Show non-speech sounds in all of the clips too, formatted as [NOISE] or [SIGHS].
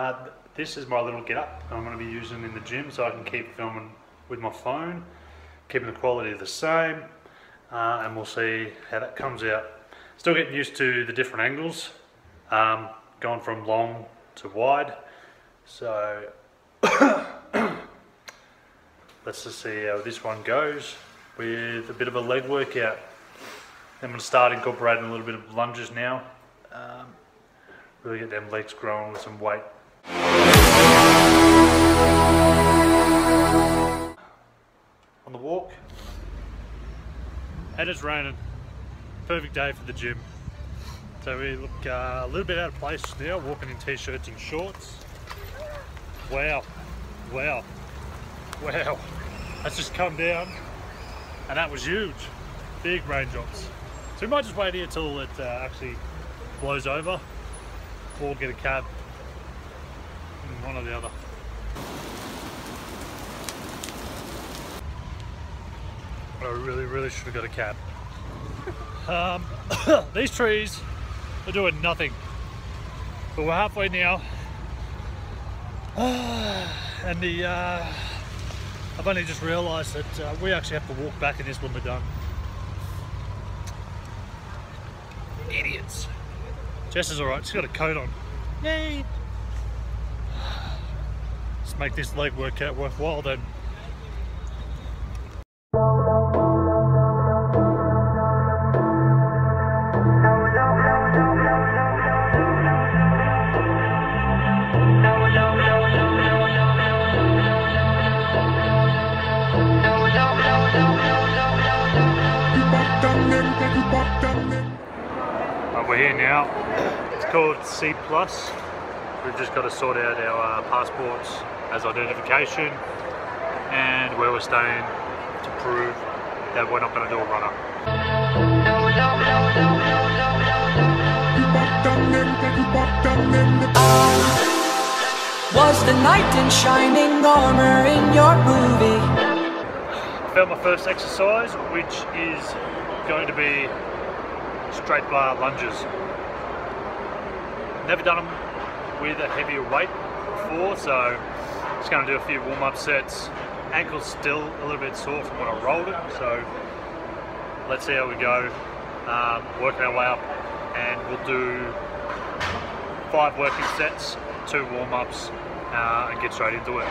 Uh, this is my little get-up I'm going to be using in the gym so I can keep filming with my phone, keeping the quality the same, uh, and we'll see how that comes out. Still getting used to the different angles, um, going from long to wide, so [COUGHS] let's just see how this one goes with a bit of a leg workout. I'm going to start incorporating a little bit of lunges now, um, really get them legs growing with some weight. On the walk. And it's raining. Perfect day for the gym. So we look uh, a little bit out of place now, walking in t-shirts and shorts. Wow, wow, wow. That's just come down and that was huge. Big raindrops. So we might just wait here till it uh, actually blows over or get a cab one or the other. I really, really should have got a cab. [LAUGHS] um, [COUGHS] these trees are doing nothing. But we're halfway now. [SIGHS] and the, uh, I've only just realised that uh, we actually have to walk back in this when we're done. Idiots. Jess is alright, she's got a coat on. Yay! Make this leg workout worthwhile then. we're here now. It's called C Plus. We've just got to sort out our uh, passports as identification and where we're staying to prove that we're not going to do a runner. Was the knight in shining armor in your movie? I found my first exercise, which is going to be straight bar lunges. Never done them with a heavier weight before, so just going to do a few warm-up sets. Ankle's still a little bit sore from when I rolled it, so let's see how we go. Um, working our way up, and we'll do five working sets, two warm-ups, uh, and get straight into it.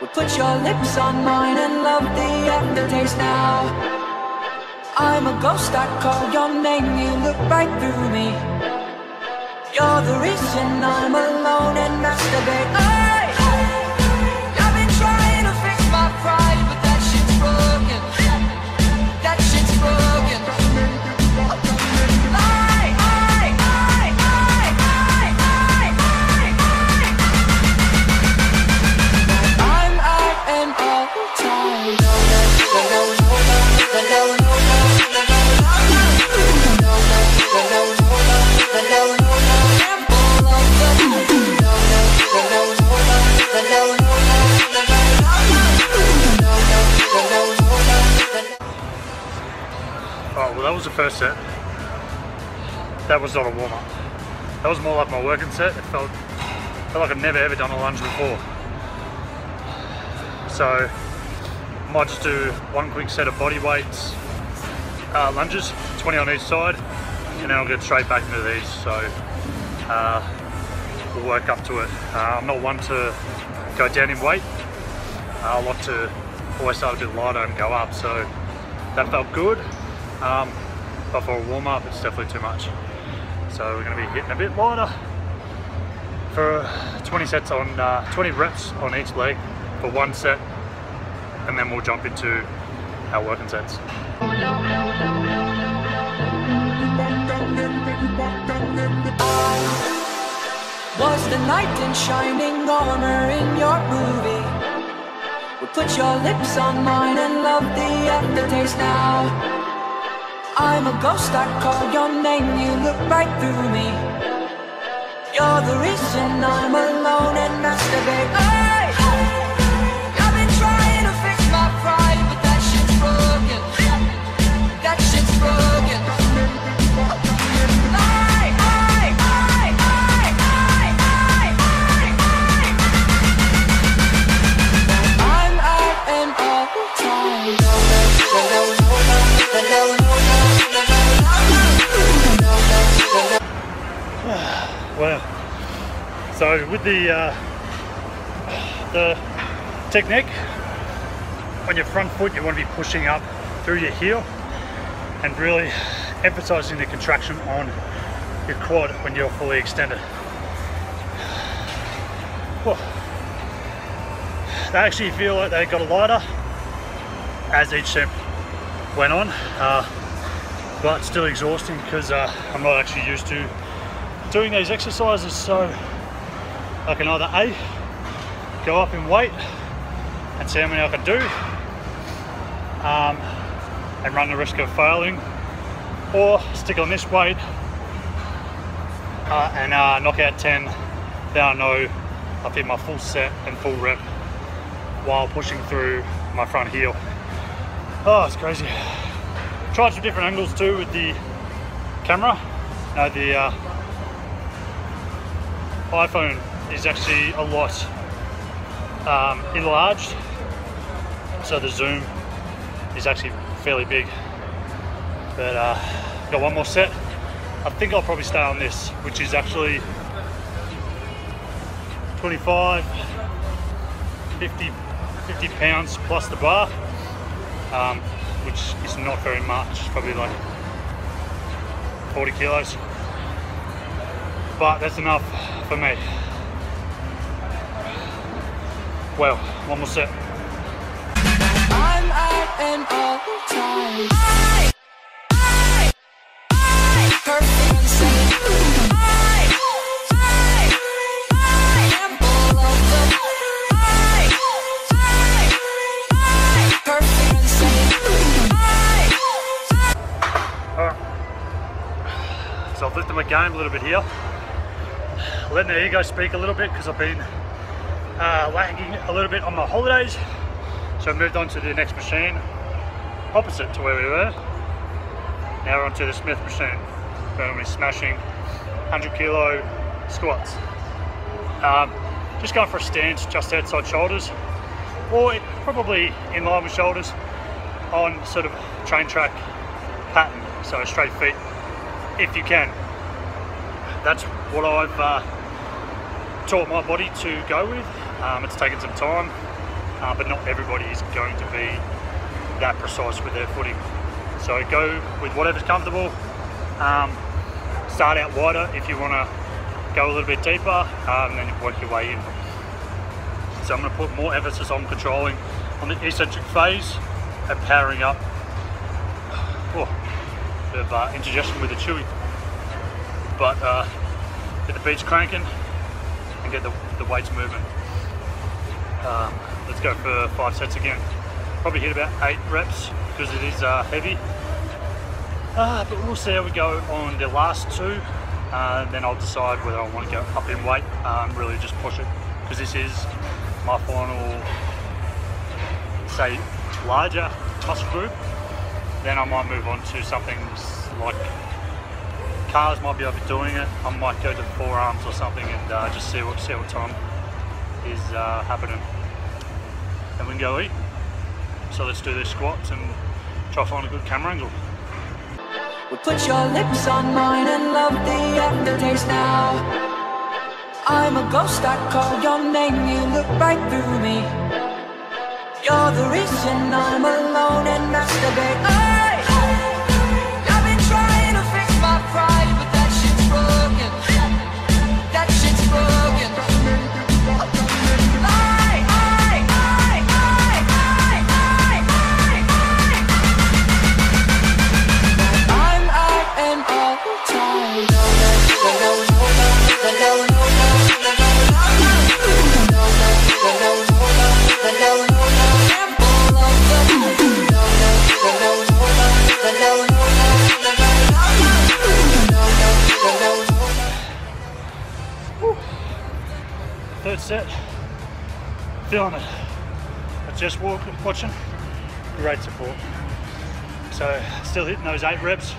We'll put your lips on mine and love the aftertaste now. I'm a ghost, I call your name, you look right through me. You're the reason I'm alone and masturbate. Oh! First set. That was not a warm-up. That was more like my working set. It felt, felt like I've never ever done a lunge before. So, I might just do one quick set of body weights, uh, lunges, 20 on each side, and then I'll get straight back into these. So, uh, we'll work up to it. Uh, I'm not one to go down in weight. Uh, I like to always start a bit lighter and go up, so that felt good. Um, but for a warm up it's definitely too much. So we're going to be hitting a bit lighter for 20 sets on, uh, 20 reps on each leg for one set and then we'll jump into our working sets. Was the in shining armor in your movie? Put your lips on mine and love the aftertaste now. I'm a ghost, I call your name, you look right through me You're the reason I'm alone and masturbate hey! Well, so with the uh, the technique, on your front foot, you want to be pushing up through your heel and really emphasizing the contraction on your quad when you're fully extended. Whew. They actually feel like they got lighter as each set went on, uh, but still exhausting because uh, I'm not actually used to doing these exercises. So I can either A, go up in weight and see how many I can do, um, and run the risk of failing, or stick on this weight uh, and uh, knock out 10. Then I know I've my full set and full rep while pushing through my front heel. Oh, it's crazy. Tried some different angles too with the camera. No, the uh, iPhone is actually a lot um, enlarged, so the zoom is actually fairly big. But uh, got one more set. I think I'll probably stay on this, which is actually 25, 50, 50 pounds plus the bar, um, which is not very much, probably like 40 kilos but that's enough for me. Well, one more set. So I've lifted my game a little bit here. Letting the ego speak a little bit because I've been uh, lagging a little bit on my holidays. So I moved on to the next machine, opposite to where we were. Now we're onto the Smith machine. We're to be smashing 100 kilo squats. Um, just going for a stance just outside shoulders, or probably in line with shoulders on sort of train track pattern, so straight feet if you can. That's what I've uh, taught my body to go with. Um, it's taken some time, uh, but not everybody is going to be that precise with their footing. So go with whatever's comfortable. Um, start out wider if you want to go a little bit deeper, um, and then work your way in. So I'm going to put more emphasis on controlling on the eccentric phase and powering up. [SIGHS] Oh, bit of uh, indigestion with the chewy, but uh, get the beats cranking and get the, the weights moving. Um, let's go for five sets again. Probably hit about eight reps because it is uh, heavy. Uh, but we'll see how we go on the last two. Uh, then I'll decide whether I want to go up in weight, um, really just push it. Because this is my final, say, larger muscle group. Then I might move on to something cars might be overdoing it. I might go to the forearms or something and uh, just see what see what time is uh, happening. And we can go eat. So let's do these squats and try to find a good camera angle. Well, put your lips on mine and love the aftertaste now. I'm a ghost, I call your name, you look right through me. You're the reason I'm alone and masturbate. Hey! Feeling it. I just walk, watching, great support. So still hitting those eight reps.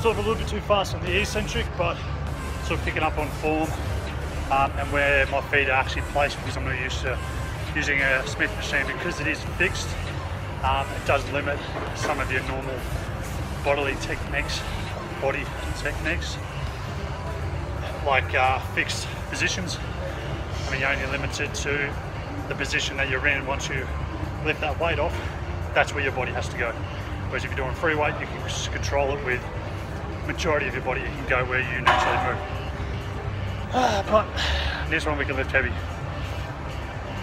Sort of a little bit too fast on the eccentric, but sort of picking up on form um, and where my feet are actually placed because I'm not used to using a Smith machine because it is fixed. Um, it does limit some of your normal bodily techniques, body techniques. like uh, fixed positions. I mean, you're only limited to the position that you're in once you lift that weight off. That's where your body has to go. Whereas if you're doing free weight, you can control it with majority of your body. You can go where you naturally move. Ah, but this one we can lift heavy.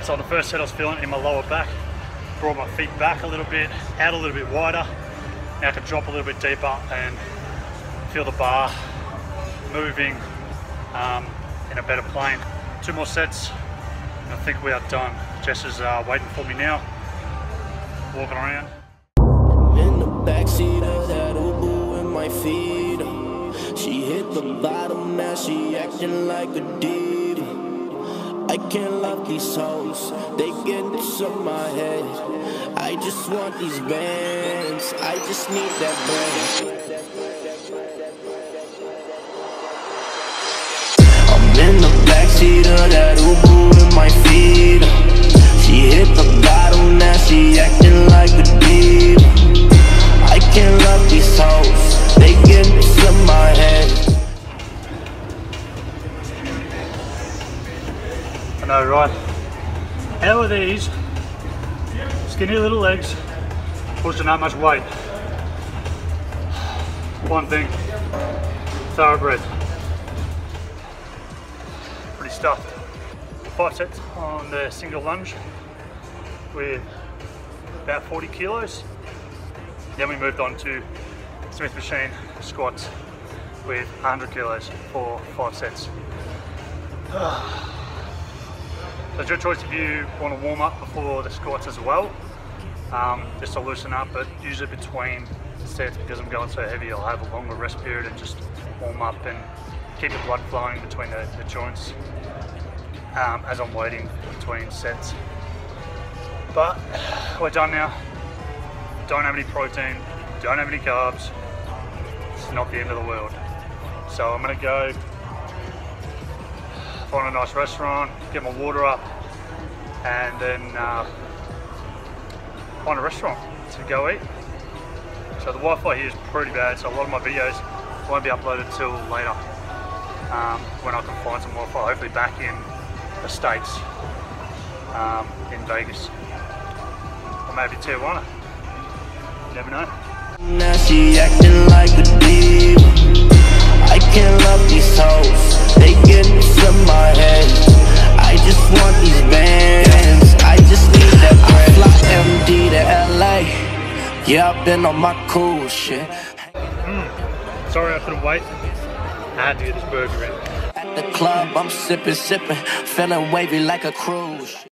So on the first set, I was feeling in my lower back. Brought my feet back a little bit, out a little bit wider. Now I can drop a little bit deeper and feel the bar moving um, in a better plane. Two more sets, I think we are done. Jess is uh, waiting for me now, walking around. In the backseat of that Uber with my feet. She hit the bottom, now she acting like a diva. I can't love these hoes, they get into my head. I just want these bands, I just need that bread. Right? How are these skinny little legs pushing that much weight? One thing, thoroughbred. Pretty stuffed. Five sets on the single lunge with about 40 kilos. Then we moved on to Smith machine squats with 100 kilos for five sets. So it's your choice if you want to warm up before the squats as well, um, just to loosen up. But usually between sets, because I'm going so heavy, I'll have a longer rest period and just warm up and keep the blood flowing between the, the joints um, as I'm waiting between sets. But we're done now. Don't have any protein, don't have any carbs. It's not the end of the world. So I'm gonna go find a nice restaurant, get my water up, and then uh, find a restaurant to go eat. So the Wi-Fi here is pretty bad, so a lot of my videos won't be uploaded till later um, when I can find some Wi-Fi, hopefully back in the States, um, in Vegas, or maybe Tijuana. You never know. Now she acting like a diva. I can't love these hoes, my head. I just want these bands, I just need that bread. I fly MD to LA. Yeah, I've been on my cool shit. Hmm. Sorry I couldn't wait. I had to get this burger in. At the club, I'm sipping, sipping, feeling wavy like a cruise.